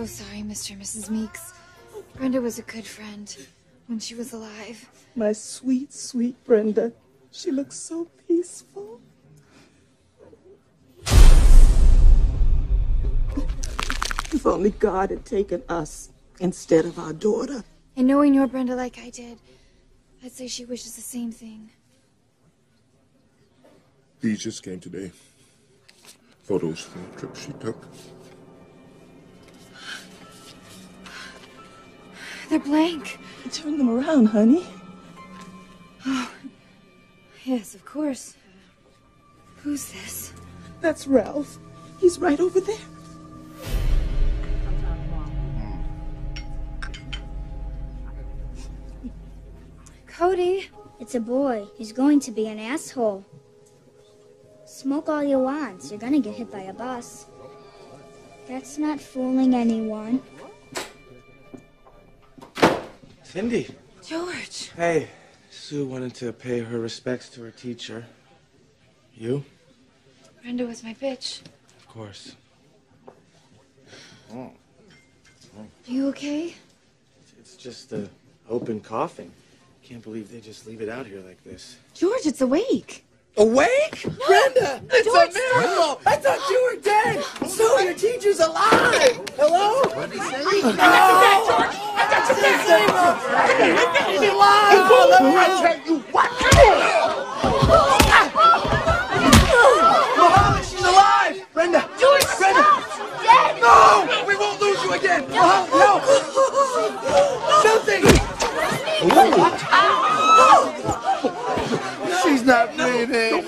Mr. and Mrs. Meeks. Brenda was a good friend when she was alive. My sweet, sweet Brenda. She looks so peaceful. If only God had taken us instead of our daughter. And knowing your Brenda like I did, I'd say she wishes the same thing. These just came today. Photos from the trip she took. They're blank. Turn them around, honey. Oh, yes, of course. Who's this? That's Ralph. He's right over there. Cody. It's a boy. He's going to be an asshole. Smoke all you want. You're gonna get hit by a bus. That's not fooling anyone. Cindy. George. Hey, Sue wanted to pay her respects to her teacher. You? Brenda was my bitch. Of course. Oh. Are you okay? It's just a open coffin. Can't believe they just leave it out here like this. George, it's awake. Awake? Brenda, it's George, a miracle! I thought you were dead! Sue, your teacher's alive! Hello? What did he say? No! I got to save her! He's alive! Mohammed, she's alive! Brenda! Brenda! Dead! No! We won't lose you again! Mohammed, no! Nothing! She's not breathing.